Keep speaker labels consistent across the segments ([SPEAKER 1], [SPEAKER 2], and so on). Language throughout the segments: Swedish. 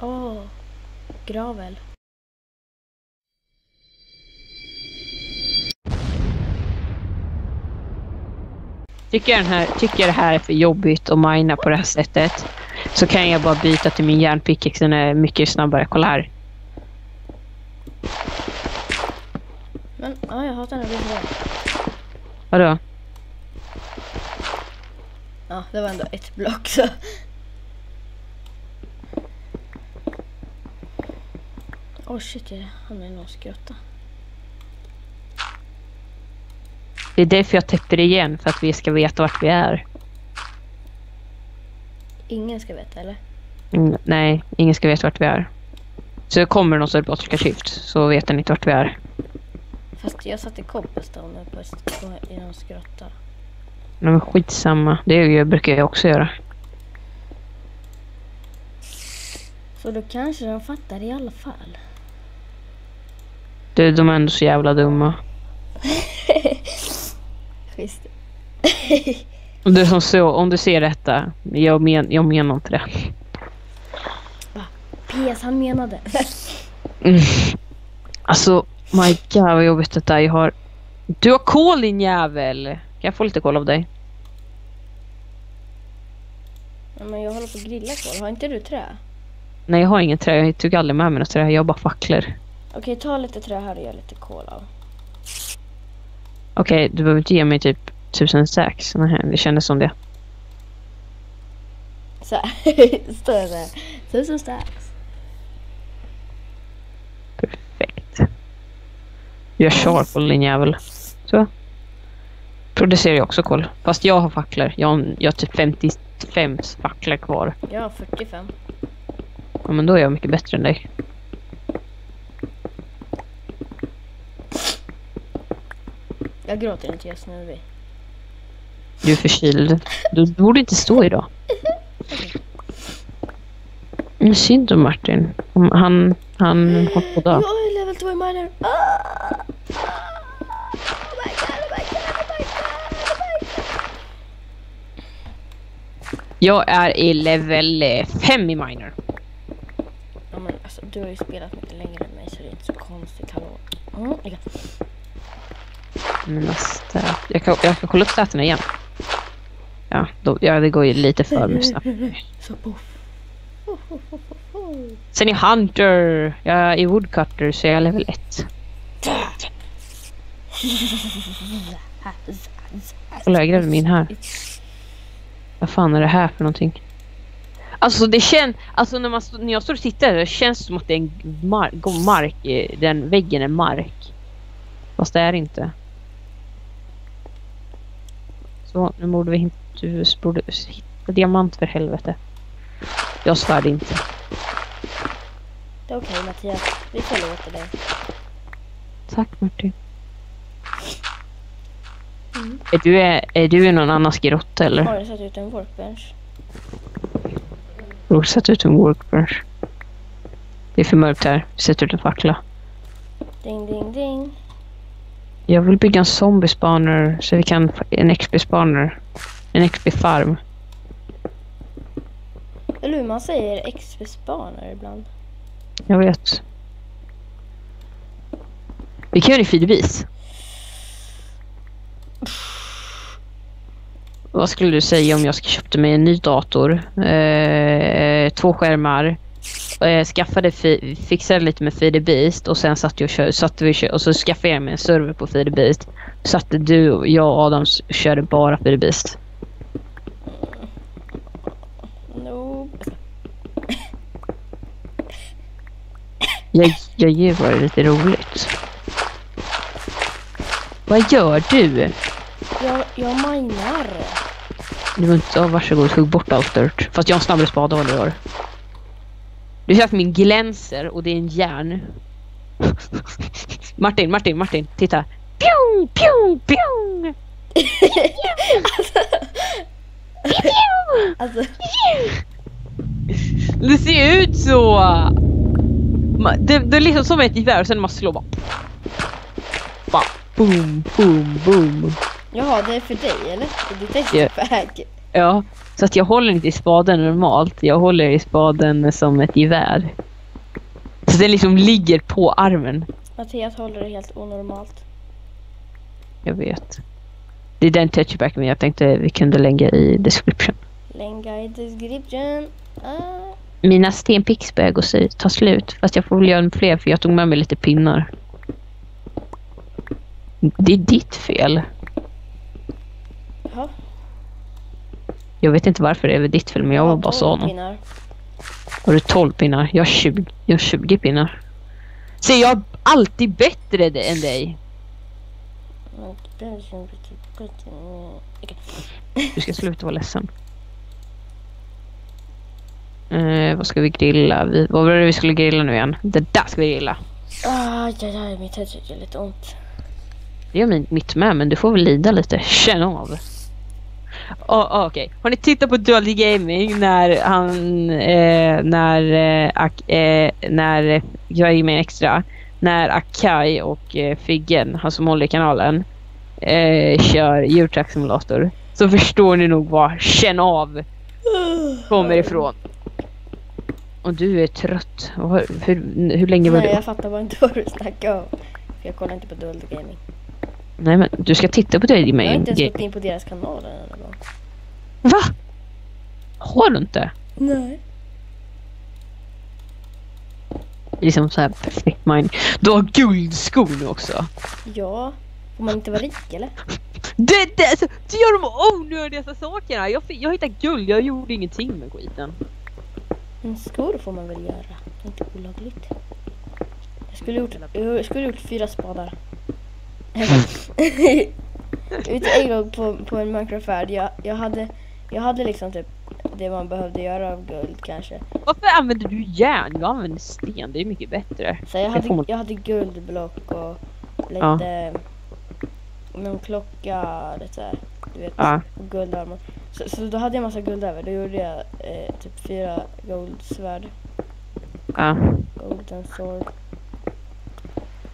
[SPEAKER 1] Åh, gravel.
[SPEAKER 2] Tycker jag, den här, tycker jag det här är för jobbigt att mina på det här sättet så kan jag bara byta till min järnpickaxe. Den är mycket snabbare. Kolla här.
[SPEAKER 1] Men ja, jag hatar den här bilden.
[SPEAKER 2] Vadå?
[SPEAKER 1] Ja, det var ändå ett block så. Åh oh, shit, jag hamnade i någon grotta.
[SPEAKER 2] Det är därför jag täpper igen. För att vi ska veta vart vi är.
[SPEAKER 1] Ingen ska veta eller?
[SPEAKER 2] Mm, nej, ingen ska veta vart vi är. Så kommer någon som trycka shift så vet den inte vart vi är.
[SPEAKER 1] Fast jag satte cobblestone i någon grotta.
[SPEAKER 2] Nej men skitsamma. Det jag brukar jag också göra.
[SPEAKER 1] Så då kanske de fattar i alla fall.
[SPEAKER 2] Du, de är ändå så jävla dumma.
[SPEAKER 1] Schysst.
[SPEAKER 2] Du som så, om du ser detta. Jag, men, jag menar inte det.
[SPEAKER 1] Va? PS, han menade.
[SPEAKER 2] Mm. Alltså, my god vad jobbigt detta är. Jag har... Du har kol din jävel! Kan jag få lite kol av dig?
[SPEAKER 1] Men jag håller på att grilla kol. Har inte du trä?
[SPEAKER 2] Nej, jag har ingen trä. Jag tog aldrig med mig något trä. Jag har bara facklor.
[SPEAKER 1] Okej, ta lite trä här och gör lite kol av.
[SPEAKER 2] Okej, du behöver inte ge mig typ tusen stacks. Nej, det kändes som det.
[SPEAKER 1] Så här. Står det där. Tusen stacks.
[SPEAKER 2] Perfekt. Gör charcoal din jävel. Så. Producerar jag också kol. Fast jag har facklor. Jag har, jag har typ 55 facklor kvar.
[SPEAKER 1] Jag har 45.
[SPEAKER 2] Ja, men då är jag mycket bättre än dig.
[SPEAKER 1] Jag gråter inte, jag är snurrig.
[SPEAKER 2] Du är förkyld. Du borde inte stå idag. Men synd om Martin. Han, han har på dag.
[SPEAKER 1] Jag är level 2 i miner. Ah! Oh god, oh oh oh.
[SPEAKER 2] Jag är i level 5 i miner.
[SPEAKER 1] Ja, men alltså, du har ju spelat mycket längre än mig så det är inte så konstigt. Hallå. Mm, kan-
[SPEAKER 2] Mina stat. Jag kan, jag kan kolla upp staterna igen. Ja, då, ja, det går ju lite för snabbt.
[SPEAKER 1] Poff.
[SPEAKER 2] Sen är Hunter. Jag är i Woodcutter så jag är level 1. Kolla, jag grävde min här. Vad fan är det här för någonting? Alltså det känns, alltså när, man, när jag står och tittar det känns som att det är en mark, i- den väggen är mark. Fast det är inte. Så nu borde vi hitta, borde hitta diamant för helvete. Jag svärde inte.
[SPEAKER 1] Det är okej Mattias, vi förlåter dig.
[SPEAKER 2] Tack Martin. Är, du, är, är du i någon annans grotta eller?
[SPEAKER 1] Har du satt ut en workbench?
[SPEAKER 2] Har du satt ut en workbench? Det är för mörkt här. Sätt ut en fackla.
[SPEAKER 1] Ding ding ding.
[SPEAKER 2] Jag vill bygga en zombie spawner så vi kan... En XP spawner. En XP farm.
[SPEAKER 1] Eller hur man säger XP-spaner ibland.
[SPEAKER 2] Jag vet. Vi kan göra det i Fidebis. Vad skulle du säga om jag köpte mig en ny dator? Eh, två skärmar. Eh, skaffade, fi- fixade lite med Feederbeast och sen satt jag och, kör, satte vi, och kö- och så skaffade jag mig en server på Feederbeast. Satte du, jag och Adam körde bara Feederbeast.
[SPEAKER 1] Nope.
[SPEAKER 2] Jag, jag ger bara lite roligt. Vad gör du?
[SPEAKER 1] Jag, jag minar.
[SPEAKER 2] Du inte, oh, varsågod, hugg bort allt dirt. Fast jag har en snabbare spade än du har. Du ser att min glänser och det är en järn. Martin, Martin, Martin, titta. Pjong, pjong, pjong!
[SPEAKER 1] Alltså,
[SPEAKER 2] Det ser ut så! Det, det är liksom som ett gevär och sen man slår bara. Bara boom, boom, boom.
[SPEAKER 1] jaha, det är för dig eller? Det är
[SPEAKER 2] Ja.
[SPEAKER 1] extra bag.
[SPEAKER 2] Ja, så att jag håller inte i spaden normalt. Jag håller i spaden som ett gevär. Så den liksom ligger på armen.
[SPEAKER 1] Mattias håller det helt onormalt.
[SPEAKER 2] Jag vet. Det är den touchbacken jag tänkte vi kunde lägga i description.
[SPEAKER 1] Länka i description. Ah.
[SPEAKER 2] Mina stenpix börjar gå sig, ta slut. Fast jag får väl göra fler för jag tog med mig lite pinnar. Det är ditt fel.
[SPEAKER 1] Jaha.
[SPEAKER 2] Jag vet inte varför det är ditt fel men jag var bara
[SPEAKER 1] pinnar.
[SPEAKER 2] Har du 12 pinnar? Jag har 20, jag har 20 pinnar. Så jag är alltid bättre än dig.
[SPEAKER 1] Okej.
[SPEAKER 2] Du ska sluta vara ledsen. Eh, vad ska vi grilla? Vi, vad var det vi skulle grilla nu igen? Det där ska vi grilla.
[SPEAKER 1] Aj, aj, aj, mitt huvud gör lite ont.
[SPEAKER 2] Det gör mitt med men du får väl lida lite. Känn av. Oh, oh, Okej, har ni tittat på Dual Gaming när han, eh, när, eh, eh, när, jag är med extra, när Akai och eh, Figgen, han som håller i kanalen, eh, kör djurtracksimulator. Så förstår ni nog var känn av kommer ifrån. Och du är trött. Vad- Hur, hur länge var
[SPEAKER 1] Nej,
[SPEAKER 2] du?
[SPEAKER 1] jag fattar bara inte vad du snackar om. För jag kollar inte på Dual Gaming.
[SPEAKER 2] Nej men du ska titta på det i
[SPEAKER 1] Jag har inte ens gått in på deras kanal än.
[SPEAKER 2] Va? Har du inte?
[SPEAKER 1] Nej.
[SPEAKER 2] Liksom så här perfekt mind. Du har guldskor nu också.
[SPEAKER 1] Ja. Får man inte vara rik eller?
[SPEAKER 2] Det, det, alltså, du gör de onödigaste sakerna. Jag, jag hittade guld, jag gjorde ingenting med skiten.
[SPEAKER 1] Men skor får man väl göra? Det är inte olagligt. Jag skulle gjort, jag skulle gjort fyra spadar. Ute en gång på, på en Minecraft-färd. Jag, jag, hade, jag hade liksom typ det man behövde göra av guld kanske.
[SPEAKER 2] Varför använder du järn? Jag använder sten, det är mycket bättre.
[SPEAKER 1] Så jag hade, jag hade guldblock och
[SPEAKER 2] Ja.
[SPEAKER 1] lite någon klocka, lite så här, du vet,
[SPEAKER 2] Ja.
[SPEAKER 1] och guldarmor. Så, så då hade jag massa guld över. Då gjorde jag eh, typ fyra goldsvärd.
[SPEAKER 2] Ja.
[SPEAKER 1] Golden sword.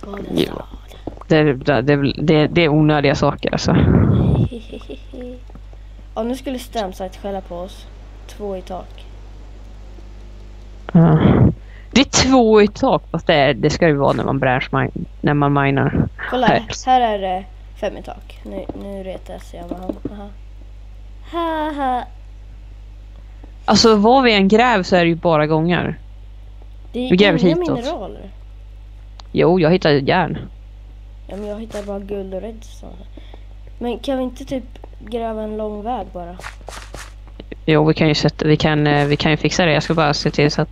[SPEAKER 1] Golden
[SPEAKER 2] Ja.
[SPEAKER 1] sword.
[SPEAKER 2] Det, det, det, det, är onödiga saker alltså.
[SPEAKER 1] ja, nu skulle Stamsite skälla på oss. Två i tak.
[SPEAKER 2] Ja. Det är två i tak fast det, är, det ska det vara när man branch mine, när man minar.
[SPEAKER 1] Kolla,
[SPEAKER 2] Här.
[SPEAKER 1] här är det fem i tak. Nu, nu retas jag med honom. Aha. Haha.
[SPEAKER 2] Alltså var vi än gräv så är det ju bara gångar.
[SPEAKER 1] Det är
[SPEAKER 2] Vi gräver
[SPEAKER 1] inga
[SPEAKER 2] hitåt.
[SPEAKER 1] mineraler.
[SPEAKER 2] Jo, jag hittade järn.
[SPEAKER 1] Ja, men jag hittar bara guld och redstone. Men kan vi inte typ gräva en lång väg bara?
[SPEAKER 2] Jo, vi kan ju sätta, vi kan, eh, vi kan ju fixa det. Jag ska bara se till så att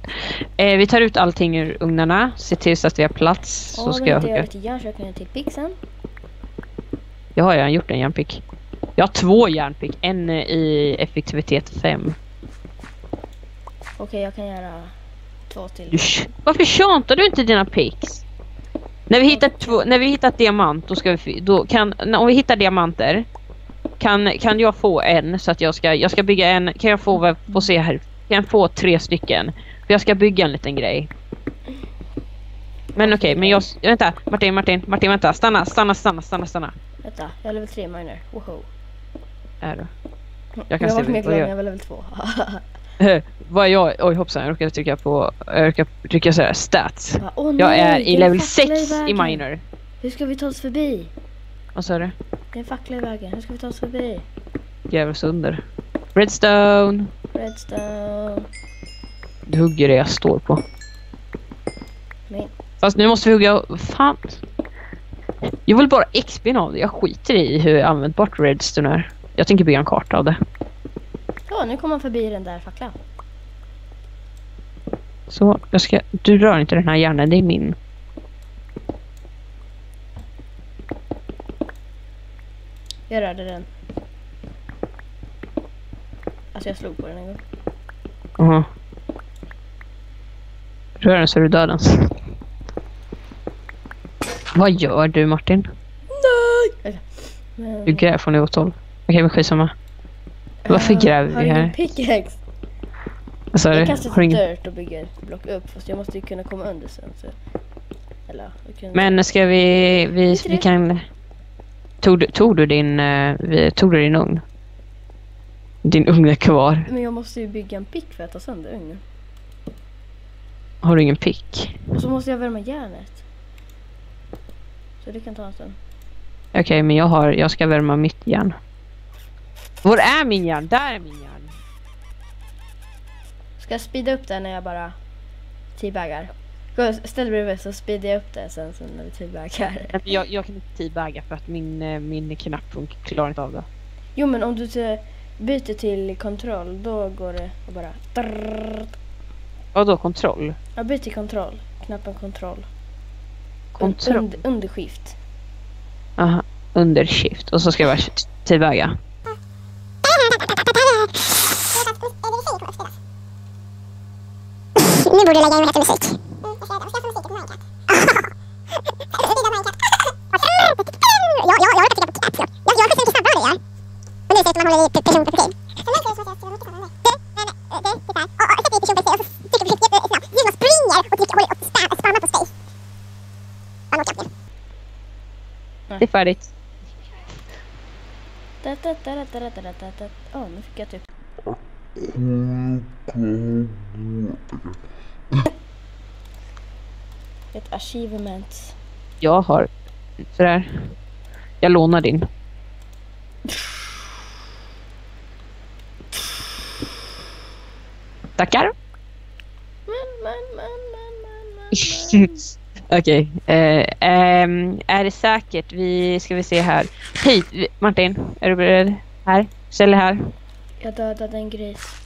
[SPEAKER 2] eh, vi tar ut allting ur ugnarna. Se till så att vi har plats.
[SPEAKER 1] Ja,
[SPEAKER 2] Så ska jag hugga.
[SPEAKER 1] lite järn så jag kan göra till pixen.
[SPEAKER 2] Jag har redan gjort en järnpick. Jag har två järnpick. En eh, i effektivitet 5.
[SPEAKER 1] Okej, jag kan göra två till.
[SPEAKER 2] Varför tjatar du inte dina picks? När vi hittar två, när vi hittat diamant, då ska vi, då kan, när, om vi hittar diamanter, kan, kan jag få en så att jag ska, jag ska bygga en, kan jag få, få se här, kan jag få tre stycken? För jag ska bygga en liten grej. Men okej, men jag, vänta, Martin, Martin, Martin, vänta, stanna, stanna, stanna, stanna, stanna.
[SPEAKER 1] Vänta, jag är level 3 miner. Woho.
[SPEAKER 2] Är du?
[SPEAKER 1] Jag,
[SPEAKER 2] Jag kan
[SPEAKER 1] har
[SPEAKER 2] se vad jag-
[SPEAKER 1] jag var level 2.
[SPEAKER 2] Vad är jag, oj hoppsan, jag råkade trycka på, jag råkade trycka såhär, stats.
[SPEAKER 1] Åh
[SPEAKER 2] Jag
[SPEAKER 1] nej,
[SPEAKER 2] är
[SPEAKER 1] det
[SPEAKER 2] i level
[SPEAKER 1] fackla
[SPEAKER 2] 6 i
[SPEAKER 1] vägen.
[SPEAKER 2] miner.
[SPEAKER 1] Hur ska vi ta oss förbi?
[SPEAKER 2] Vad sa du?
[SPEAKER 1] Det är en fackla i vägen. Hur ska vi ta oss förbi?
[SPEAKER 2] Gräver oss under. Redstone.
[SPEAKER 1] Redstone.
[SPEAKER 2] Du hugger det jag står på.
[SPEAKER 1] Nej.
[SPEAKER 2] Fast nu måste vi hugga... Fan. Jag vill bara XP av det. Jag skiter i hur användbart redstone är. Jag tänker bygga en karta av det.
[SPEAKER 1] Nu kommer man förbi den där facklan.
[SPEAKER 2] Så jag ska... Du rör inte den här järnen, det är min.
[SPEAKER 1] Jag rörde den. Alltså jag slog på den en gång.
[SPEAKER 2] Aha. Rör den så är du dödens. Vad gör du Martin?
[SPEAKER 1] Nej!
[SPEAKER 2] Du gräver från nivå 12. Okej men skitsamma. Varför gräver vi här?
[SPEAKER 1] pickaxe?
[SPEAKER 2] Vad sa du?
[SPEAKER 1] Jag kastar
[SPEAKER 2] Har
[SPEAKER 1] dirt och bygger block upp. Fast jag måste ju kunna komma under sen. Så. Eller, kunde...
[SPEAKER 2] Men ska vi... Vi, vi kan... Tog tog du din... vi- Tog du din ugn? Din ugn är kvar.
[SPEAKER 1] Men jag måste ju bygga en pick för att ta sönder ugnen.
[SPEAKER 2] Har du ingen pick?
[SPEAKER 1] Och så måste jag värma järnet. Så det kan ta en stund.
[SPEAKER 2] Okej, men jag har, jag ska värma mitt järn. Var är min järn? Där är min järn.
[SPEAKER 1] Ska jag speeda upp det när jag bara teabaggar? Gå- Ställ bredvid så speedar jag upp det sen, sen när vi teabaggar.
[SPEAKER 2] Jag, jag kan inte teabagga för att min, eh, min knapp klarar inte av det.
[SPEAKER 1] Jo men om du te- byter till kontroll då går det och bara...
[SPEAKER 2] Vadå kontroll?
[SPEAKER 1] Jag byter till kontroll. Knappen kontroll.
[SPEAKER 2] Kontroll?
[SPEAKER 1] Under, under skift.
[SPEAKER 2] Aha, under shift. Och så ska jag bara teabagga.
[SPEAKER 3] nu borde du lägga in rätt musik. Det.
[SPEAKER 2] Är färdigt.
[SPEAKER 1] Åh, oh, nu fick jag typ... Mm. Ett achievement.
[SPEAKER 2] Jag har sådär. Jag lånar din. Tackar.
[SPEAKER 1] Men, men, men, men, men, men.
[SPEAKER 2] Okej. eh, ehm, är det säkert? Vi ska vi se här. Hej Martin. Är du beredd? Här. Ställ här.
[SPEAKER 1] Jag dödade en gris.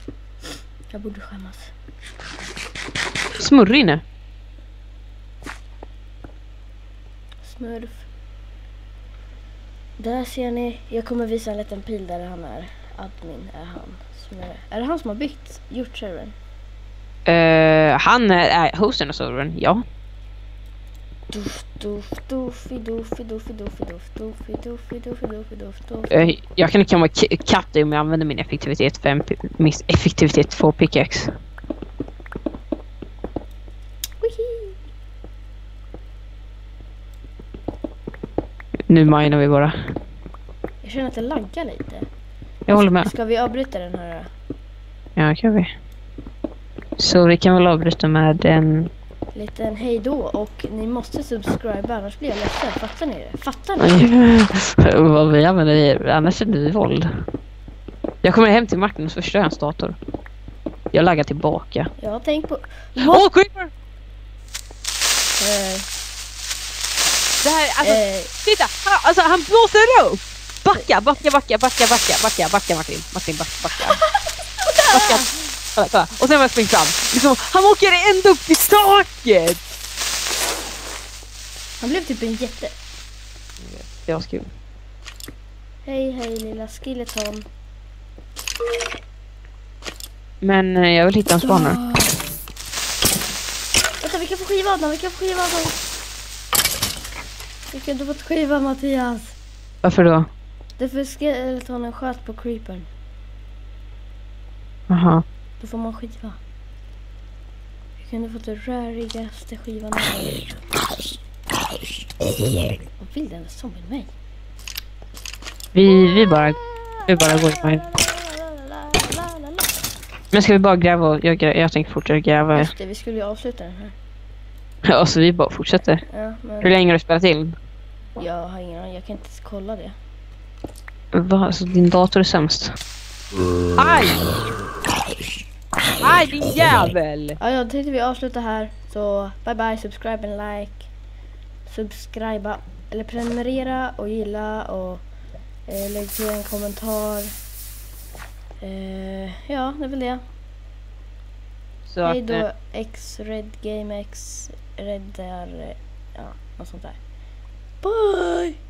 [SPEAKER 1] Jag borde skämmas.
[SPEAKER 2] Smurr inne.
[SPEAKER 1] Smurf. Där ser ni. Jag kommer visa en liten pil där han är. Admin är han. Som är, är det han som har byggt, gjort servern?
[SPEAKER 2] Eh, han är, är hosten av servern. Ja.
[SPEAKER 1] Doof, doof, doof, doof, doof.
[SPEAKER 2] Jag kan komma katt dig om jag använder min effektivitet 5 min effektivitet 2 pickaxe. Nu minar vi bara.
[SPEAKER 1] Jag känner att det laggar lite.
[SPEAKER 2] Jag håller med.
[SPEAKER 1] Ska vi avbryta den här?
[SPEAKER 2] Ja, det kan vi. Så vi kan väl avbryta med en...
[SPEAKER 1] liten hej då och ni måste subscribe annars blir jag ledsen. Fattar ni det? Fattar ni?
[SPEAKER 2] Vad vi använder annars är det våld. Jag kommer hem till Martin och förstör hans dator. Jag laggar tillbaka.
[SPEAKER 1] Jag har tänkt på...
[SPEAKER 2] Åh, creeper!
[SPEAKER 1] Eh,
[SPEAKER 2] Det här, alltså,
[SPEAKER 1] eh,
[SPEAKER 2] titta! Han, alltså, han blåser upp! Backa, backa, backa, backa, backa, backa, backa Martin. Martin, backa, backa. backa. Kolla, kolla. Och sen bara spring fram. Liksom, han åker ända upp till taket!
[SPEAKER 1] han blev typ en jätte.
[SPEAKER 2] Det var kul.
[SPEAKER 1] Hej hej lilla skeleton.
[SPEAKER 2] Men eh, jag vill hitta en spaner.
[SPEAKER 1] Vänta vi kan få skiva Adam, vi kan få skiva Adam. Vi kan inte få skiva Mattias.
[SPEAKER 2] Varför då?
[SPEAKER 1] Det är för skeletonen sköt på creepern.
[SPEAKER 2] Jaha.
[SPEAKER 1] Då får man skiva. Vi kunde fått den rörigaste skivan. Vad vill den där zombien mig?
[SPEAKER 2] Vi, vi bara, vi bara går in. Men ska vi bara gräva och jag, jag tänker fortsätta gräva.
[SPEAKER 1] Just det, vi skulle ju avsluta den här.
[SPEAKER 2] Ja, så vi bara fortsätter.
[SPEAKER 1] Ja,
[SPEAKER 2] Hur
[SPEAKER 1] men
[SPEAKER 2] länge har du spelat in?
[SPEAKER 1] Jag har ingen. Jag kan inte ens kolla det.
[SPEAKER 2] Va? Alltså din dator är sämst. Aj! Aj din jävel!
[SPEAKER 1] Ja, jag tänkte vi avslutar här. Så bye bye, subscribe and like. Subscriba eller prenumerera och gilla och eh, lägg till en kommentar. Eh, ja, det är väl det.
[SPEAKER 2] Så
[SPEAKER 1] Hej
[SPEAKER 2] att,
[SPEAKER 1] då
[SPEAKER 2] eh,
[SPEAKER 1] X Red Game X Red där, eh, ja, något sånt där. Bye!